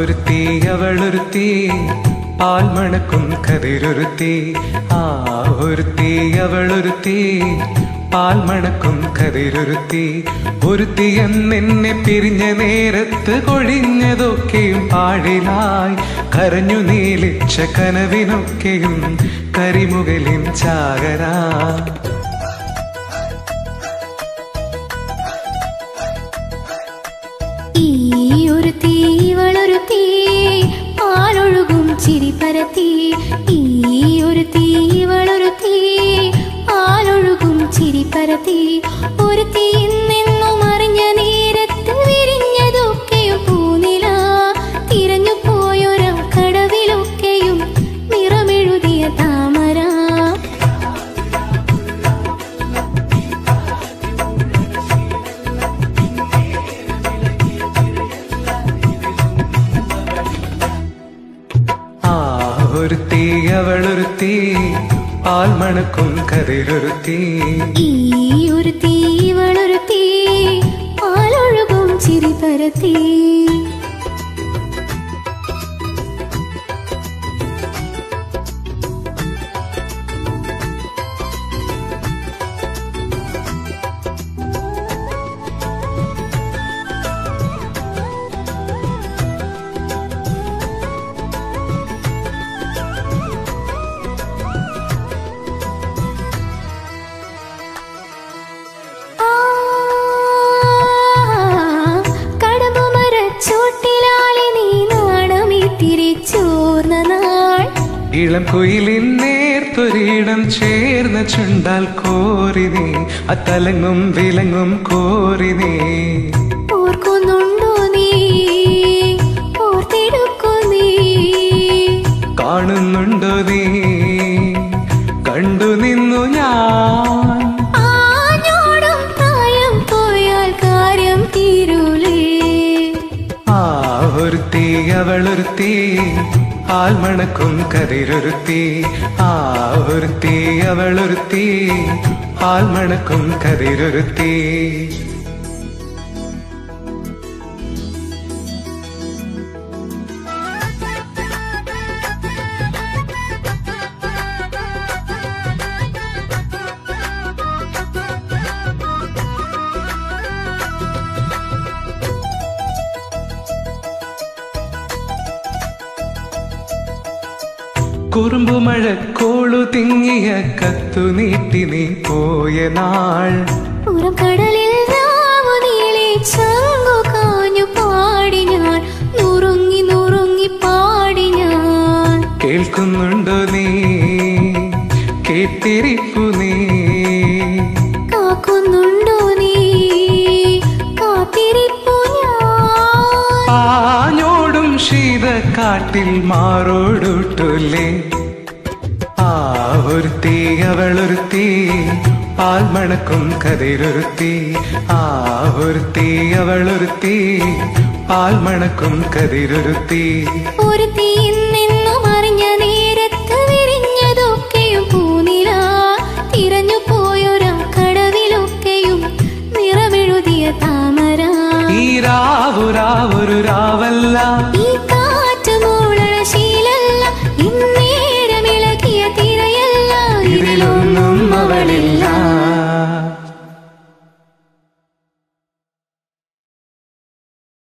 ഒരുത്തി അവളൊരുത്തി പാൽമണക്കും കതിരൊരുത്തി ആ ഒരുത്തി അവളൊരുത്തി പാൽമണക്കും കതിരൊരുത്തി ഒരുത്തി എന്നെ പിരിഞ്ഞ നേരത്ത് കൊഴിഞ്ഞതൊക്കെയും പാടിലായി കരഞ്ഞു നീലിച്ച കനവിനൊക്കെയും കരിമുകലിൻ ചാകരാ. പരത്തി. ഈ ഒരു തീ ഇവളൊരു തീ. പാലൊഴുകും ചിരി പരത്തി. ഒരു തീ ഒരുത്തി അവളൊരുത്തി പാൽ മണക്കും കതിരൊരുത്തി ഈ ഒരു തീവളൊരു തീ പാലൊഴുകും ഇളം കുയിലിൻ നേർത്തൊരിടം ചേർന്ന ചുണ്ടാൽ കോരി നീ അത്തലങ്ങും വിലങ്ങും കോരി നീ. ഓർക്കുന്നുണ്ടോ നീ? കാണുന്നുണ്ടോ നീ? കണ്ടു നിന്നു ഞാൻ. അവളൊരുത്തി പാൽ മണക്കും കതിരൊരുത്തി ആ ഒരുത്തി അവളൊരുത്തി പാൽ മണക്കും കതിരൊരുത്തി കുറുമ്പുമഴ കോളു തിങ്ങിയ കത്തു നീട്ടി നീ പോയ നാൾ. പുറം കടലിൽ ചങ്കു കാഞ്ഞു പാടി ഞാൻ. നുറുങ്ങി നുറുങ്ങി പാടി ഞാൻ. കേൾക്കുന്നുണ്ടോ നീ? കേട്ടിരിപ്പു മാറോടുട്ടൂലേ ആ ഒരുത്തി അവളൊരുത്തി. ആൽമണക്കും മണക്കും കതിരൊരുത്തി. ആ ഒരുത്തി അവളൊരുത്തി. ആൽമണക്കും മണക്കും കതിരൊരുത്തി. ഒരു തീയിൽ നിന്നും അറിഞ്ഞ നേരത്ത് വിരിഞ്ഞതൊക്കെയും പൂനില. തിരഞ്ഞു പോയൊരാ കടവിലൊക്കെയും നിറമെഴുതിയ താമര. ഈ രാവു രാവൊരു രാവല്ല. morning.